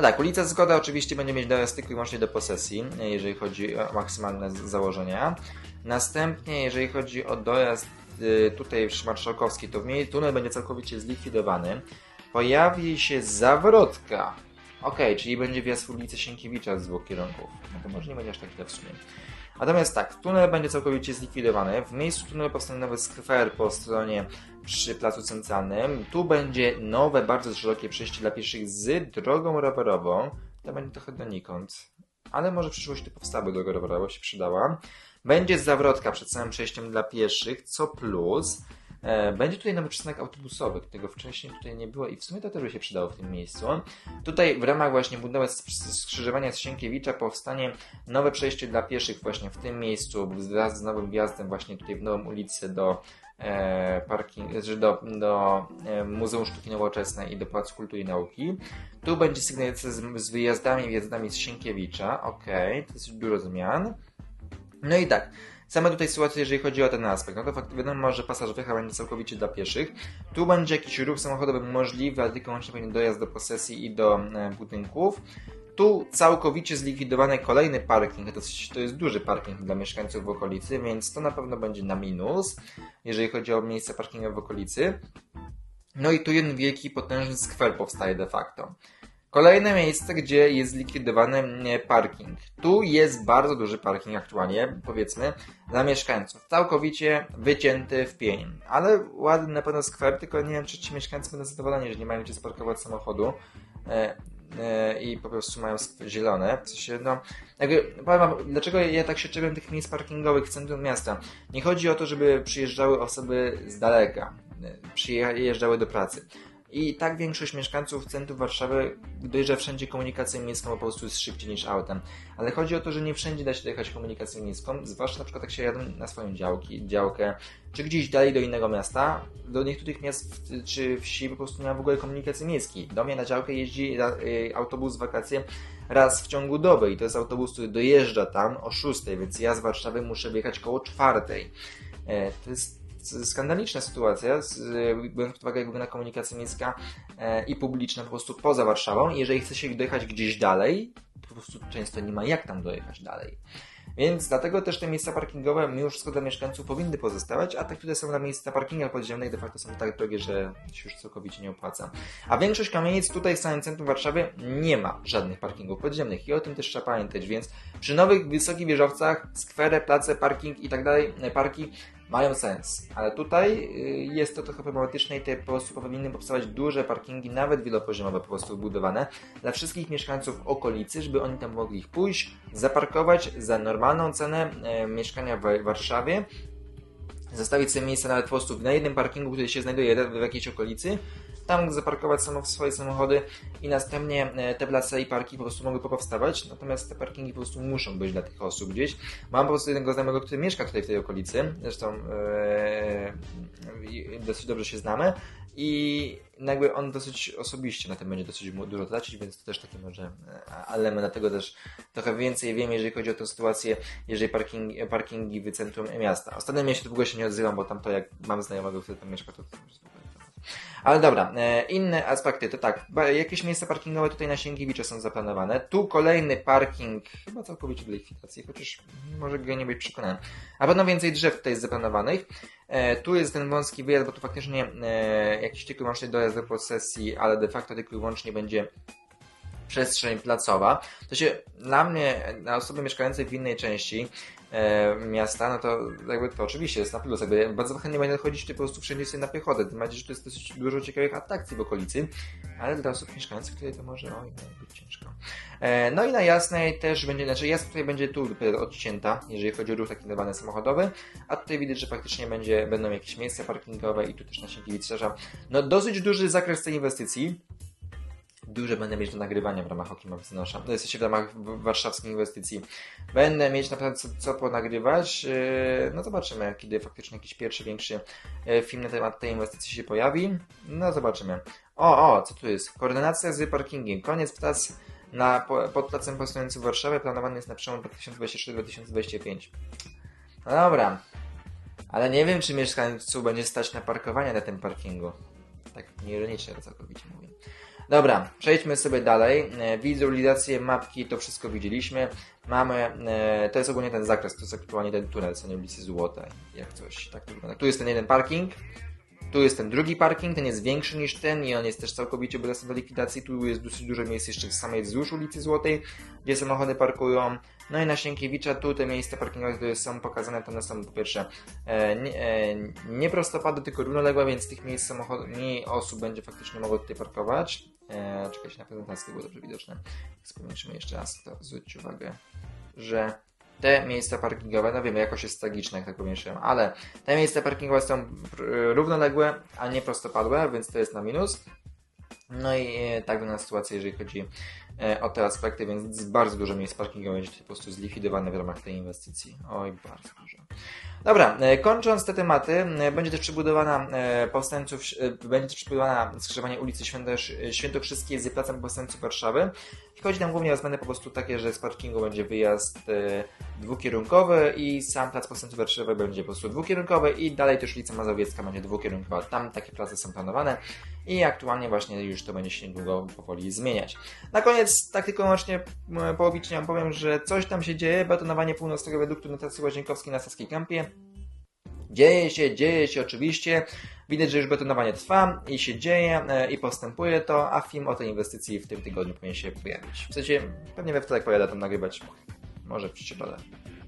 No tak, ulica Zgoda oczywiście będzie mieć dojazd tylko i wyłącznie do posesji, jeżeli chodzi o maksymalne założenia. Następnie, jeżeli chodzi o dojazd y, tutaj w Marszałkowskiej, to w niej tunel będzie całkowicie zlikwidowany. Pojawi się zawrotka. Ok, czyli będzie wjazd w ulicę Sienkiewicza z dwóch kierunków. No to może nie będzie aż tak źle w sumie. Natomiast tak, tunel będzie całkowicie zlikwidowany. W miejscu tunelu powstanie nowy skwer po stronie przy placu centralnym. Tu będzie nowe, bardzo szerokie przejście dla pieszych z drogą rowerową. To będzie trochę donikąd, ale może w przyszłości tu powstałaby droga rowerowa, się przydała. Będzie zawrotka przed samym przejściem dla pieszych, co plus będzie tutaj nowy przystanek autobusowy, tego wcześniej tutaj nie było i w sumie to też by się przydało w tym miejscu. Tutaj w ramach właśnie budowy skrzyżowania Sienkiewicza powstanie nowe przejście dla pieszych właśnie w tym miejscu wraz z nowym wjazdem właśnie tutaj w nową ulicę do e, parking, znaczy do, do e, Muzeum Sztuki Nowoczesnej i do Pałacu Kultury i Nauki. Tu będzie sygnalizacja z, z wyjazdami i wjazdami z Sienkiewicza. Ok, to jest dużo zmian. No i tak, Same tutaj sytuacje, jeżeli chodzi o ten aspekt, no to fakt, wiadomo, że pasaż wjechał będzie całkowicie dla pieszych. Tu będzie jakiś ruch samochodowy możliwy, ale tylko łącznie będzie dojazd do posesji i do e, budynków. Tu całkowicie zlikwidowany kolejny parking, to, to jest duży parking dla mieszkańców w okolicy, więc to na pewno będzie na minus, jeżeli chodzi o miejsce parkingowe w okolicy. No i tu jeden wielki, potężny skwer powstaje de facto. Kolejne miejsce, gdzie jest zlikwidowany parking. Tu jest bardzo duży parking aktualnie, powiedzmy, dla mieszkańców. Całkowicie wycięty w pień. Ale ładny na pewno skwer, tylko nie wiem, czy ci mieszkańcy będą zadowoleni, że nie mają gdzie sparkować samochodu. E, e, I po prostu mają zielone. W sensie, no, jakby, powiem wam, dlaczego ja tak się czepiam tych miejsc parkingowych w centrum miasta. Nie chodzi o to, żeby przyjeżdżały osoby z daleka, przyjeżdżały do pracy. I tak większość mieszkańców centrum Warszawy dojeżdża wszędzie komunikacją miejską, po prostu jest szybciej niż autem. Ale chodzi o to, że nie wszędzie da się dojechać komunikacją miejską, zwłaszcza na przykład jak się jadą na swoją działki, działkę, czy gdzieś dalej do innego miasta. Do niektórych miast czy wsi po prostu nie ma w ogóle komunikacji miejskiej. Do mnie na działkę jeździ y, autobus w wakacje raz w ciągu doby i to jest autobus, który dojeżdża tam o 6, więc ja z Warszawy muszę wyjechać koło 4. E, to jest skandaliczna sytuacja, biorąc pod uwagę, jak wygląda komunikacja miejska e, i publiczna po prostu poza Warszawą. Jeżeli chce się dojechać gdzieś dalej, po prostu często nie ma jak tam dojechać dalej. Więc dlatego też te miejsca parkingowe, mimo wszystko dla mieszkańców, powinny pozostawać, a te, które są na miejsca parkinga podziemnych, de facto są tak drogie, że się już całkowicie nie opłaca. A większość kamienic tutaj w samym centrum Warszawy nie ma żadnych parkingów podziemnych i o tym też trzeba pamiętać, więc przy nowych, wysokich wieżowcach, skwery, place, parking i tak dalej, parki mają sens. Ale tutaj y, jest to trochę problematyczne i te po prostu powinny powstawać duże parkingi, nawet wielopoziomowe po prostu budowane dla wszystkich mieszkańców okolicy, żeby oni tam mogli pójść, zaparkować za normalną cenę e, mieszkania w Warszawie zostawić sobie miejsce nawet po prostu na jednym parkingu, który się znajduje w jakiejś okolicy tam zaparkować samo swoje samochody i następnie e, te place i parki po prostu mogły powstawać, natomiast te parkingi po prostu muszą być dla tych osób gdzieś. Mam po prostu jednego znajomego, który mieszka tutaj w tej okolicy, zresztą yy, dosyć dobrze się znamy i jakby on dosyć osobiście na tym będzie dosyć dużo tracić, więc to też taki może element, dlatego też trochę więcej wiem, jeżeli chodzi o tę sytuację, jeżeli parking, parkingi w centrum miasta. Ostatnio ja się ogóle się nie odzywam, bo tam to jak mam znajomego, który tam mieszka, to, to ale dobra, e, inne aspekty to tak, jakieś miejsca parkingowe tutaj na Sienkiewicza są zaplanowane. Tu kolejny parking, chyba całkowicie do likwidacji, chociaż może go nie być przekonany. A pewno więcej drzew tutaj jest zaplanowanych. E, tu jest ten wąski wyjazd, bo tu faktycznie e, jakiś tylko wyłącznie dojazd do posesji, ale de facto tylko wyłącznie będzie przestrzeń placowa. To się dla mnie, na osoby mieszkające w innej części, miasta, no to jakby to oczywiście jest na plus. Jakby bardzo chętnie będę chodzić po prostu wszędzie sobie na piechotę. Tym bardziej, że to jest dosyć dużo ciekawych atrakcji w okolicy, ale dla osób mieszkających tutaj to może oj, no, być ciężko. E, no i na Jasnej też będzie, znaczy Jasna tutaj będzie tu odcięta, jeżeli chodzi o ruch taki normalny samochodowy, a tutaj widać, że praktycznie będzie, będą jakieś miejsca parkingowe i tu też na Sienkiewicza. No dosyć duży zakres tej inwestycji, duże będę mieć do nagrywania w ramach Okima Wznosza. To jest w ramach warszawskiej inwestycji. Będę mieć naprawdę co, co ponagrywać. Yy, no zobaczymy, kiedy faktycznie jakiś pierwszy, większy yy, film na temat tej inwestycji się pojawi. No zobaczymy. O, o, co tu jest? Koordynacja z parkingiem. Koniec prac na, pod placem postojącym w Warszawie planowany jest na przełom 2024-2025. No dobra. Ale nie wiem, czy mieszkańców będzie stać na parkowanie na tym parkingu. Tak nieironicznie całkowicie mówię. Dobra, przejdźmy sobie dalej. E, wizualizację mapki, to wszystko widzieliśmy. Mamy, e, to jest ogólnie ten zakres, to jest aktualnie ten tunel, co nie ulicy Złotej, jak coś, tak to wygląda. Tu jest ten jeden parking, tu jest ten drugi parking, ten jest większy niż ten i on jest też całkowicie obecny do likwidacji. Tu jest dosyć dużo miejsc jeszcze w samej wzdłuż ulicy Złotej, gdzie samochody parkują. No i na Sienkiewicza tu te miejsca parkingowe, które są pokazane, to one są po pierwsze e, e, nie prostopady, tylko równoległe, więc tych miejsc samochodów, mniej osób będzie faktycznie mogło tutaj parkować. E, czekajcie, na prezentacji było dobrze widoczne. Spomnijmy jeszcze raz, to zwróćcie uwagę, że te miejsca parkingowe, no wiemy, jakość jest tragiczna, jak tak powiększyłem, ale te miejsca parkingowe są równoległe, a nie prostopadłe, więc to jest na minus. No i e, tak wygląda sytuacja, jeżeli chodzi o te aspekty, więc bardzo dużo miejsc parkingowych będzie po prostu zlikwidowane w ramach tej inwestycji. Oj, bardzo dużo. Dobra, e, kończąc te tematy, będzie też przebudowana powstańców, będzie też przebudowana skrzyżowanie ulicy Świętokrzyskiej z placem powstańców Warszawy. Chodzi nam głównie o zmiany po prostu takie, że z parkingu będzie wyjazd dwukierunkowy i sam plac powstańców Warszawy będzie po prostu dwukierunkowy i dalej też ulica Mazowiecka będzie dwukierunkowa. Tam takie place są planowane i aktualnie właśnie już to będzie się niedługo powoli zmieniać. Na koniec tak tylko łącznie połowicznie powiem, że coś tam się dzieje, betonowanie północnego reduktu na trasie Łazienkowskiej na Saskiej Kampie. Dzieje się, dzieje się oczywiście. Widać, że już betonowanie trwa i się dzieje e, i postępuje to, a film o tej inwestycji w tym tygodniu powinien się pojawić. W sensie, pewnie we wtorek pojadę tam nagrywać. Może w środę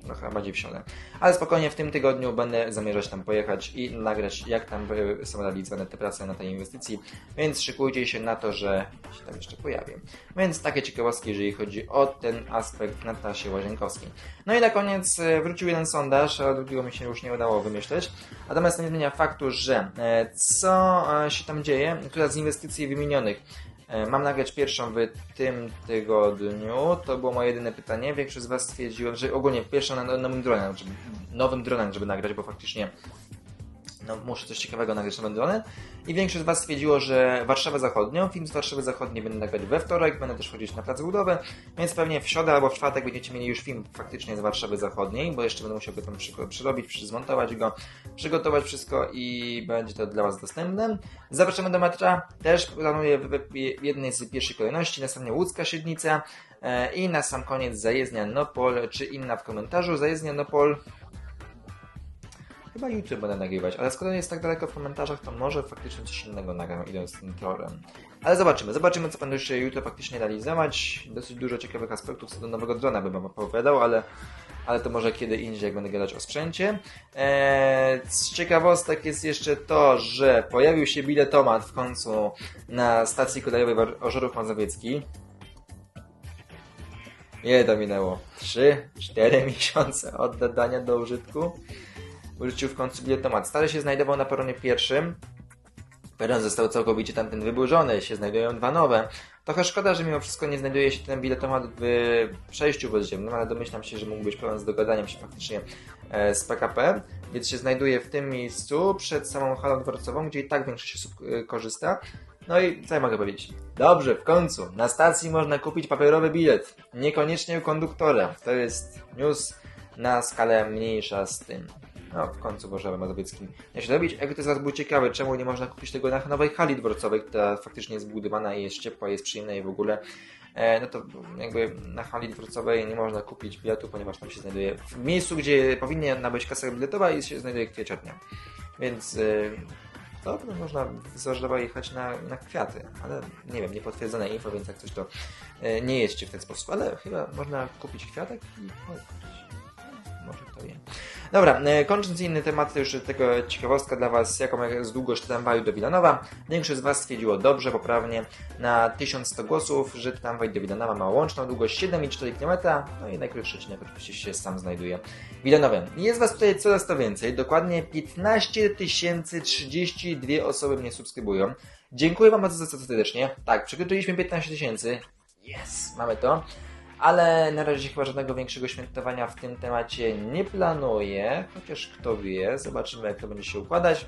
trochę bardziej w środę. Ale spokojnie w tym tygodniu będę zamierzać tam pojechać i nagrać, jak tam są realizowane te prace na tej inwestycji, więc szykujcie się na to, że się tam jeszcze pojawię. Więc takie ciekawostki, jeżeli chodzi o ten aspekt na trasie Łazienkowskiej. No i na koniec e, wrócił jeden sondaż, a drugiego mi się już nie udało wymyśleć. Natomiast to nie zmienia faktu, że e, co e, się tam dzieje, która z inwestycji wymienionych E, mam nagrać pierwszą w tym tygodniu. To było moje jedyne pytanie. Większość z Was stwierdziło, że ogólnie pierwszą na nowym dronie, znaczy nowym dronem, żeby nagrać, bo faktycznie no, muszę coś ciekawego nagrać na drony. I większość z Was stwierdziło, że Warszawę Zachodnią, film z Warszawy Zachodniej będę nagrać we wtorek, będę też chodzić na plac budowy, więc pewnie w środę albo w czwartek będziecie mieli już film faktycznie z Warszawy Zachodniej, bo jeszcze będę musiał go tam przerobić, zmontować go, przygotować wszystko i będzie to dla Was dostępne. Zapraszamy do metra, też planuję w jednej z pierwszej kolejności, następnie Łódzka Siednica e, i na sam koniec Zajezdnia Nopol, czy inna w komentarzu. Zajezdnia Nopol Chyba YouTube będę nagrywać, ale skoro jest tak daleko w komentarzach, to może faktycznie coś innego nagram idąc tym torem. Ale zobaczymy, zobaczymy co będę jeszcze YouTube faktycznie realizować. Dosyć dużo ciekawych aspektów co do nowego drona bym wam opowiadał, ale, ale to może kiedy indziej, jak będę gadać o sprzęcie. Eee, z ciekawostek jest jeszcze to, że pojawił się biletomat w końcu na stacji kolejowej Ożorów Mazowiecki. Ile to minęło? 3-4 (laughs) miesiące od dodania do użytku końcu biletomat. Stary się znajdował na peronie pierwszym. Peron został całkowicie tamten wyburzony, się znajdują dwa nowe. Trochę szkoda, że mimo wszystko nie znajduje się ten biletomat w przejściu podziemnym, ale domyślam się, że mógł być problem z dogadaniem się faktycznie e, z PKP, więc się znajduje w tym miejscu przed samą halą dworcową, gdzie i tak większość osób e, korzysta. No i co ja mogę powiedzieć? Dobrze, w końcu. Na stacji można kupić papierowy bilet. Niekoniecznie u konduktora. To jest news na skalę mniejsza z tym. No, w końcu Warszawy Mazowieckim da się robić. Jakby to zaraz było ciekawe, czemu nie można kupić tego na nowej hali dworcowej, która faktycznie jest zbudowana i jest ciepła, jest przyjemna i w ogóle e, no to jakby na hali dworcowej nie można kupić biletu, ponieważ tam się znajduje w miejscu, gdzie powinna być kasa biletowa i się znajduje kwieciarnia. Więc to e, można z jechać na, na kwiaty, ale nie wiem, niepotwierdzone info, więc jak coś to e, nie jeźdźcie w ten sposób, ale chyba można kupić kwiatek i może to. Dobra, e, kończąc inny temat, już tego ciekawostka dla Was, jaką jest długość tramwaju do Wilanowa. Większość z Was stwierdziło dobrze, poprawnie, na 1100 głosów, że tramwaj do Wilanowa ma łączną długość 7,4 km, no i najkrótszy odcinek oczywiście się sam znajduje w Wilanowie. Jest Was tutaj coraz to więcej, dokładnie 15 032 osoby mnie subskrybują. Dziękuję Wam bardzo serdecznie. Tak, przekroczyliśmy 15 tysięcy. Yes, mamy to ale na razie chyba żadnego większego świętowania w tym temacie nie planuję, chociaż kto wie, zobaczymy jak to będzie się układać.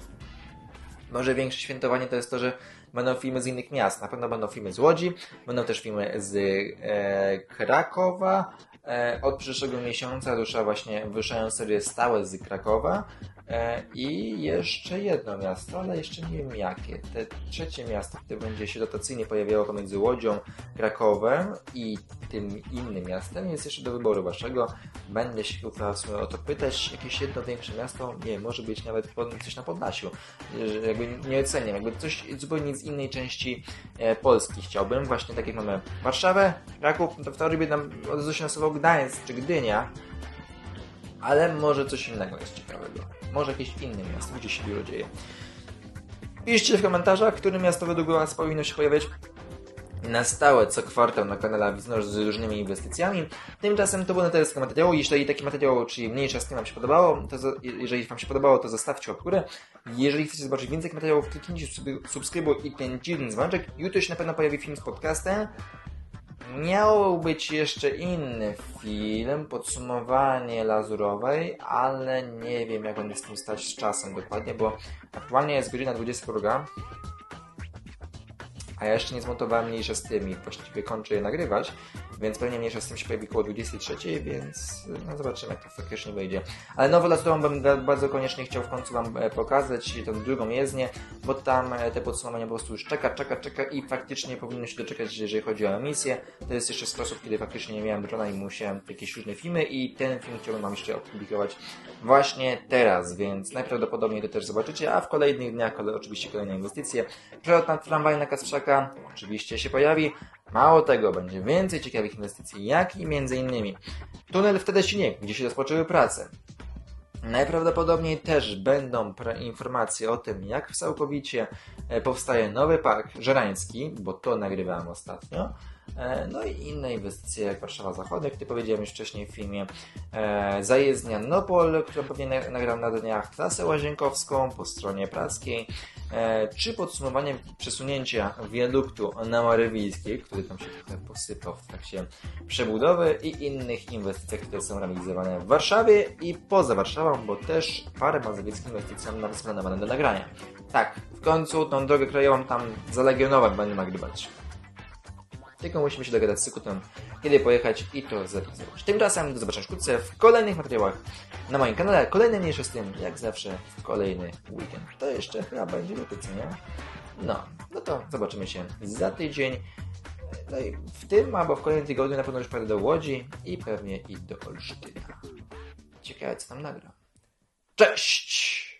Może większe świętowanie to jest to, że będą filmy z innych miast. Na pewno będą filmy z Łodzi, będą też filmy z e, Krakowa. E, od przyszłego miesiąca rusza właśnie, wyruszają serie stałe z Krakowa. E, I jeszcze jedno miasto, ale jeszcze nie wiem jakie. Te trzecie miasto, które będzie się dotacyjnie pojawiało pomiędzy Łodzią, Krakowem i tym innym miastem, jest jeszcze do wyboru waszego. Będę się chciał o to pytać. Jakieś jedno większe miasto, nie, może być nawet coś na Podlasiu. Jakby nie oceniam, jakby coś zupełnie z innej części e, Polski chciałbym. Właśnie tak jak mamy Warszawę, Kraków, to w teorii by nam od razu się nasuwał Gdańsk czy Gdynia, ale może coś innego jest ciekawego. Może jakieś inne miasto, gdzie się dużo dzieje. Piszcie w komentarzach, które miasto według Was powinno się pojawiać na stałe co kwartał na kanale Biznes z różnymi inwestycjami. Tymczasem to było na tyle z tego materiału. Jeśli taki materiał, czyli mniejsza z tym Wam się podobało, to jeżeli Wam się podobało, to zostawcie łapkę. Jeżeli chcecie zobaczyć więcej materiałów, kliknijcie subskrybuj i kliknijcie dzwoneczek. Jutro się na pewno pojawi film z podcastem. Miał być jeszcze inny film, podsumowanie Lazurowej, ale nie wiem jak on z tym stać z czasem dokładnie, bo aktualnie jest godzina 22, a ja jeszcze nie zmontowałem mniejsze z tym i właściwie kończę je nagrywać, więc pewnie mniejsze z tym się pojawi około 23, więc no zobaczymy jak to faktycznie wyjdzie. Ale nową, którą bym bardzo koniecznie chciał w końcu Wam e, pokazać, tą drugą jezdnię, bo tam e, te podsumowania po prostu już czeka, czeka, czeka i faktycznie powinno się doczekać, jeżeli chodzi o emisję. To jest jeszcze sposób, kiedy faktycznie nie miałem drona i musiałem jakieś różne filmy i ten film chciałbym Wam jeszcze opublikować właśnie teraz, więc najprawdopodobniej to też zobaczycie, a w kolejnych dniach oczywiście kolejne inwestycje. Przelot na tramwaj na Kasprzaka oczywiście się pojawi. Mało tego, będzie więcej ciekawych inwestycji, jak i innymi tunel w Tedesinie, gdzie się rozpoczęły prace. Najprawdopodobniej też będą informacje o tym, jak w całkowicie e, powstaje nowy park żerański, bo to nagrywałem ostatnio. E, no i inne inwestycje jak Warszawa Zachodnia, jak powiedziałem już wcześniej w filmie. E, zajezdnia Nopol, którą pewnie nagram na dniach, trasę łazienkowską po stronie praskiej, czy podsumowanie przesunięcia wiaduktu na Marywijskiej, który tam się trochę posypał w trakcie przebudowy i innych inwestycjach, które są realizowane w Warszawie i poza Warszawą, bo też parę mazowieckich inwestycji mam nawet planowane do nagrania. Tak, w końcu tą drogę krajową tam zalegionować będę nagrywać. Tylko musimy się dogadać z Sykutem, kiedy pojechać i to zrealizować. Tymczasem do zobaczenia wkrótce w kolejnych materiałach na moim kanale. Kolejne mniejsze z tym, jak zawsze, w kolejny weekend. To jeszcze chyba będzie luty, co nie? No, no to zobaczymy się za tydzień. No i w tym albo w kolejnym tygodniu na pewno już pojadę do Łodzi i pewnie i do Olsztyna. Ciekawe, co tam nagra. Cześć!